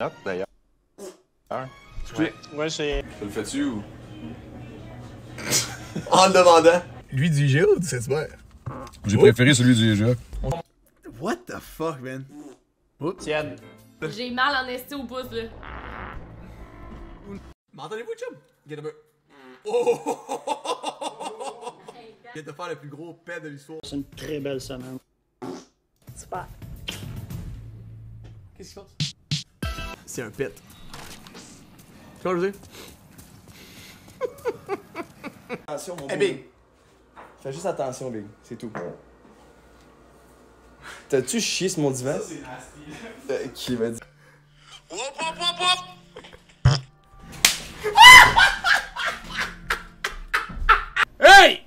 note d'ailleurs. Ouais, c'est. Tu le fais-tu ou? En le demandant. Lui du IGA ou du Saint-Hubert? J'ai préféré celui du IGA. What the fuck, man? Tiède. J'ai mal en esti au pouce, là. M'entendez-vous, chum? Get a Oh! Il vient de faire le plus gros pet de l'histoire. C'est une très belle semaine. Super. Qu'est-ce qui se passe? C'est un pet. Tu vois, je veux dire? Attention, mon Eh, Big. Big. Fais juste attention, Big. C'est tout. T'as-tu chié sur mon divan? Euh, qui va dire? Hey!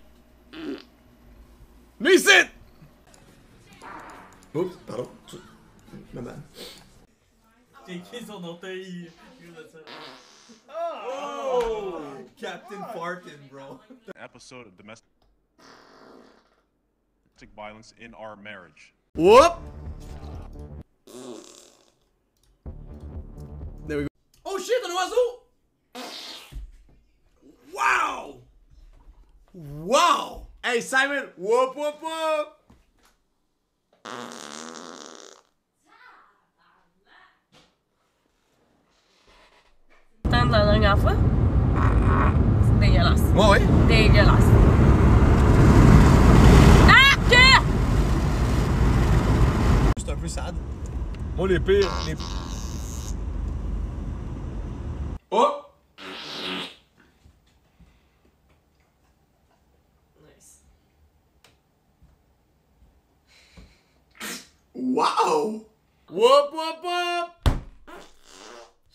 Viens ici! Oups, pardon. Ma bad. T'es qui son orteil? Oh! Captain oh Fartin, bro. episode of domestic violence in our marriage. Whoop! There we go. Oh shit, un oiseau! Wow! Wow! Hey Simon! Whoop whoop whoop! Tant de la dernière fois. C'est dégueulasse. Ouais, ouais. Dégueulasse. Ah! Que? C'est un peu sad. Moi, les pires. Les... Oh! Nice. Wow! Whoop whoop whoop!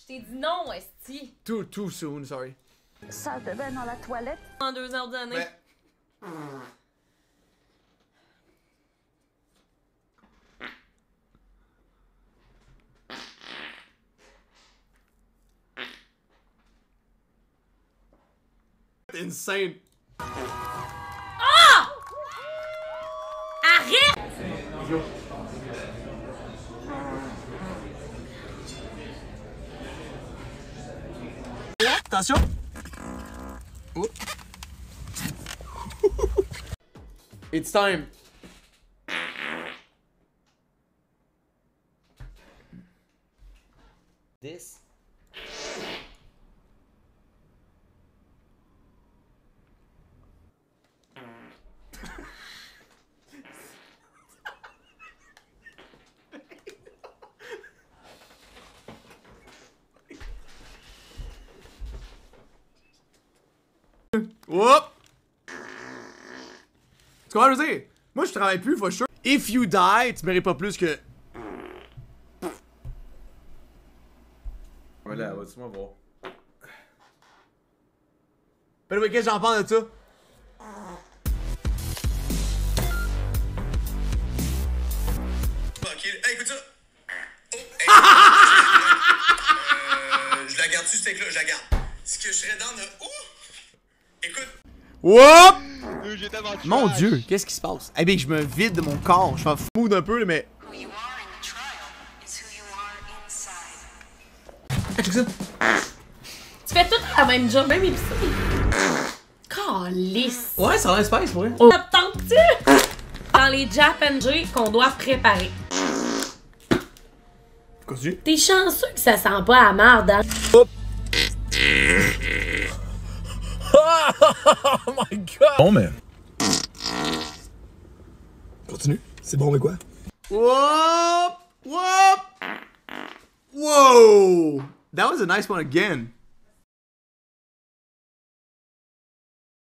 Je t'ai dit non, esti. Too, too soon, sorry. Salle de bain dans la toilette? En deux heures d'année. Mais... Insane. Arrête! Attention! Oups. It's time. This? Whoop! Tu comprends, je veux dire? Moi, je travaille plus, for sure. If you die, tu mérites pas plus que. Voilà, vas-tu moi voir? Ben oui, qu'est-ce que j'en pense de ça? Ok, hey, écoute ça. Oh, hey, euh, je la garde tu steak là, je la garde. Ce que je serais dans de. Ouh! Écoute, Whoop! Mon dieu, qu'est-ce qui se passe? Eh bien, je me vide de mon corps. Je fais mood un peu, là, mais. Check ça. Tu fais tout la même job, même épicerie. Calice. Ouais, ça a l'air spice, pour vrai. On tu dans les J qu'on doit préparer. Continue. T'es chanceux que ça sent pas à marde, hein? Oh my god! Bon, mais. Continue. C'est bon, mais quoi? Whoop! Whoop! Whoa! That was a nice one again.